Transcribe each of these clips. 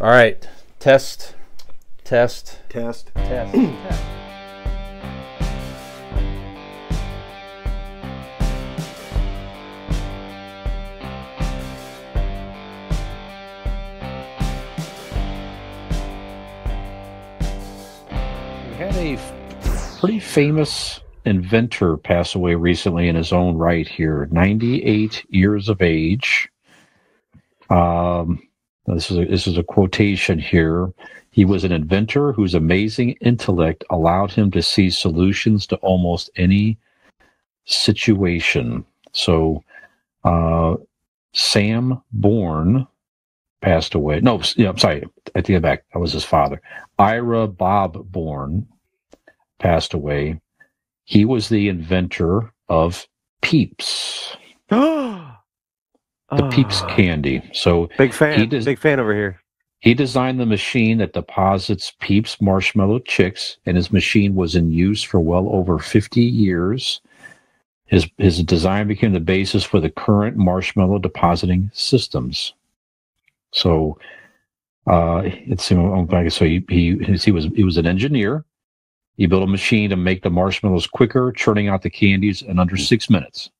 All right. Test. Test. Test. Test. test. We had a f- pretty famous inventor pass away recently in his own right here, 98 years of age. Um, this is a, this is a quotation here. He was an inventor whose amazing intellect allowed him to see solutions to almost any situation. So, uh, Sam Born passed away. No, yeah, I'm sorry. I take it back. That was his father. Ira Bob Born passed away. He was the inventor of Peeps, the the Peeps candy. So Big fan. Big fan over here. he designed the machine that deposits Peeps marshmallow chicks, and his machine was in use for well over 50 years. His his design became the basis for the current marshmallow depositing systems. So, uh, it's oh, so. He he he was he was an engineer. He built a machine to make the marshmallows quicker, churning out the candies in under six minutes.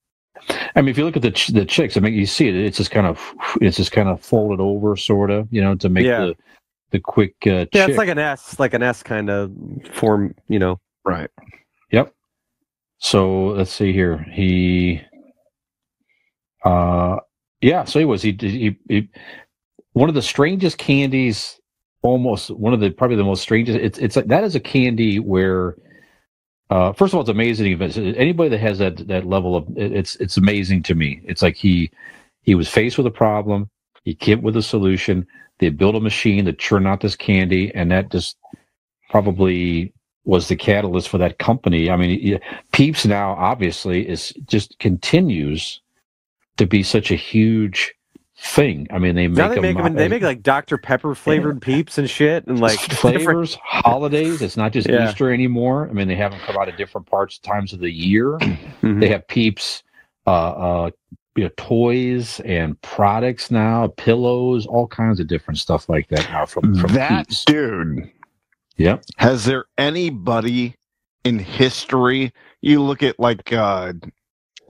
I mean, if you look at the ch- the chicks, I mean, you see it. It's just kind of it's just kind of folded over, sort of, you know, to make Yeah. the the quick. Uh, Yeah, chick. it's like an S, like an S kind of form, you know. Right. Yep. So let's see here. He, uh, yeah. So he was. He, he, he one of the strangest candies. Almost one of the probably the most strangest. It's it's like that is a candy where. Uh, first of all, it's amazing. Anybody that has that that level of it's it's amazing to me. It's like he he was faced with a problem. He came with a solution. They built a machine that churned out this candy, and that just probably was the catalyst for that company. I mean, Peeps now obviously is just continues to be such a huge thing. I mean, they make Now they them, make 'em- uh, they make like Dr Pepper flavored peeps and shit, and like different- flavors, holidays. It's not just Yeah. Easter anymore. I mean, they have them come out at different parts, times of the year. Mhm. They have Peeps, uh, uh, you know, toys and products now, pillows, all kinds of different stuff like that now from from that Peeps. dude. Yep. Has there anybody in history? You look at like uh,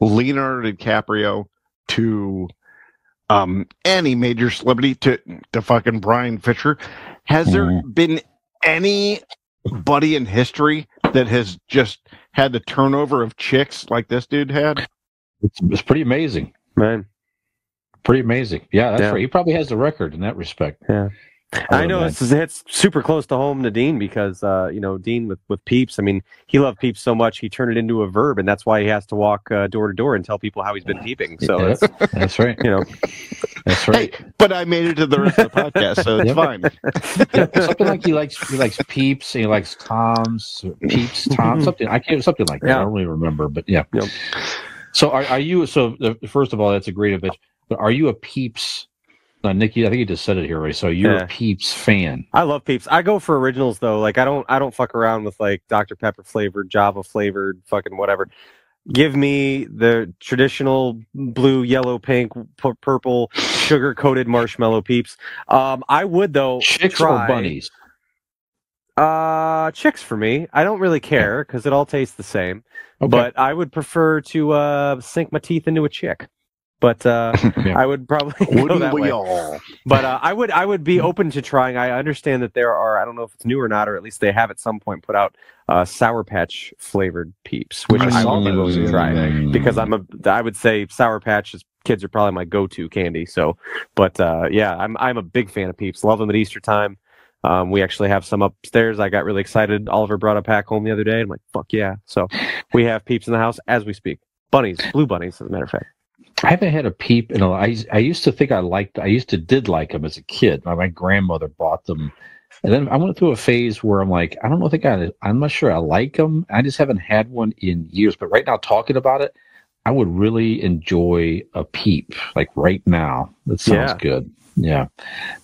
Leonardo DiCaprio to um, any major celebrity to to fucking Brian Fisher. Has there Mhm. been anybody in history that has just had the turnover of chicks like this dude had? It's, it's pretty amazing. man. Pretty amazing. Yeah, that's Yeah. right. He probably has the record in that respect. Yeah. I know this is it's super close to home to Dean because uh, you know Dean with with Peeps. I mean, he loved Peeps so much he turned it into a verb, and that's why he has to walk uh, door to door and tell people how he's been peeping. So Yeah, it's, that's right. you know, That's right. Hey, but I made it to the rest of the podcast, so it's Yep. fine. Yeah, something like he likes he likes Peeps and he likes Toms, Peeps, Tom, something I can't something like that. Yeah. I don't really remember, but yeah. Yep. So are, are you so uh, first of all that's a great event, but are you a Peeps? Uh, Nikki, I think you just said it here already. So you're Yeah. a Peeps fan. I love Peeps. I go for originals though. Like I don't I don't fuck around with like Dr Pepper flavored, Java flavored, fucking whatever. Give me the traditional blue, yellow, pink, pu- purple, sugar coated marshmallow Peeps. Um, I would though Chicks try, or bunnies? Uh, chicks for me. I don't really care because it all tastes the same. Okay. But I would prefer to uh, sink my teeth into a chick. But uh, Yeah. I would probably Wouldn't that we way. all? But uh, I would I would be open to trying. I understand that there are I don't know if it's new or not, or at least they have at some point put out uh, Sour Patch flavored Peeps, which I I would be willing to try because I'm a I would say Sour Patch is, kids are probably my go-to candy. So, but uh, yeah, I'm I'm a big fan of Peeps. Love them at Easter time. Um, we actually have some upstairs. I got really excited. Oliver brought a pack home the other day. I'm like, fuck yeah! So we have Peeps in the house as we speak. Bunnies, blue bunnies, as a matter of fact. I haven't had a peep in a. I I used to think I liked. I used to did like them as a kid. My, my grandmother bought them, and then I went through a phase where I'm like, I don't know. Think I. I'm not sure I like them. I just haven't had one in years. But right now, talking about it, I would really enjoy a peep. Like right now, that sounds Yeah. good. Yeah,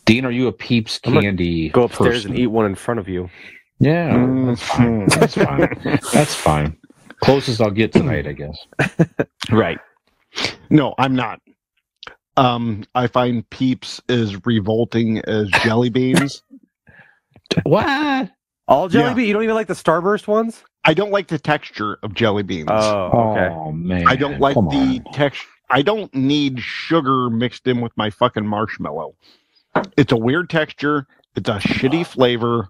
Dean, are you a peeps candy? Go upstairs person? and eat one in front of you. Yeah, that's fine. Mm-hmm. That's fine. That's fine. Closest I'll get tonight, I guess. Right. No, I'm not. Um, I find Peeps as revolting as jelly beans. What? All jelly Yeah. bean. You don't even like the Starburst ones? I don't like the texture of jelly beans. Oh, okay. Oh man. I don't like Come the texture. I don't need sugar mixed in with my fucking marshmallow. It's a weird texture. It's a shitty flavor.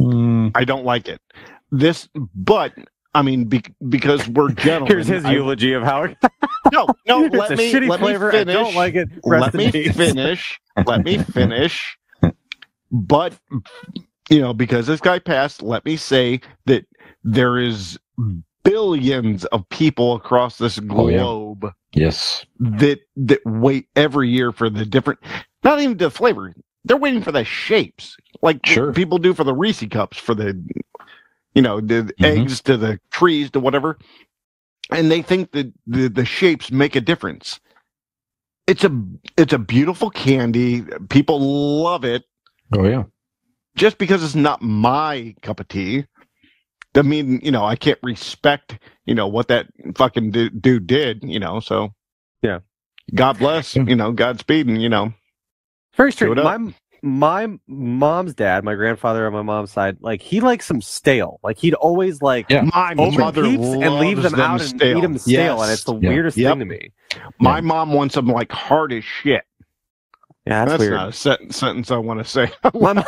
Mm, I don't like it. This, but I mean, be, because we're gentlemen. Here's his I- eulogy of how No, no. it's let a me shitty let flavor. me I finish. don't like it. Rest let me peace. finish. let me finish. But you know, because this guy passed, let me say that there is billions of people across this Oh, yeah. globe yes. that that wait every year for the different not even the flavor they're waiting for the shapes like Sure. people do for the reese cups for the you know the Mhm. eggs to the trees to whatever and they think that the, the shapes make a difference it's a it's a beautiful candy people love it Oh yeah. just because it's not my cup of tea I mean, you know, I can't respect, you know, what that fucking du- dude did, you know, so. Yeah. God bless, you know, Godspeed, and, you know, Very Do strange. it up. My my mom's dad, my grandfather on my mom's side, like he likes them stale. Like he'd always like Yeah. my open mother peeps and leave loves them out and eat them stale, and it's the Yeah. weirdest Yep. thing to me. My mom wants them like hard as shit. Yeah, that's, That's, weird. not a sen- sentence I want to say. Mom-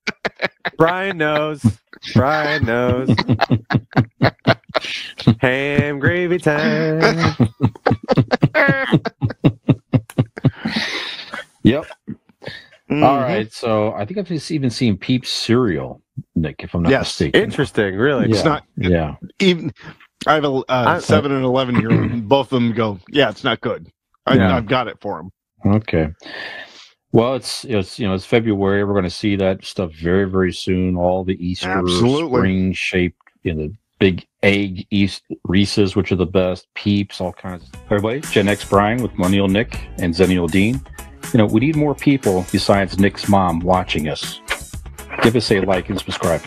Brian knows. Brian knows. Ham gravy time. Yep. Mhm. All right. So I think I've just even seen Peeps cereal, Nick, if I'm not Yes. mistaken. Interesting, really. Yeah. It's not Yeah. even. I have a uh, I- seven and eleven year old. Both of them go, yeah, it's not good. I, Yeah. I've got it for them. Okay. Well, it's it's you know it's February. We're going to see that stuff very very soon. All the Easter Absolutely. spring shaped you know the big egg East Reese's, which are the best. Peeps, all kinds. Everybody, Gen X Brian with Millennial Nick and Zennial Dean. You know we need more people besides Nick's mom watching us. Give us a like and subscribe.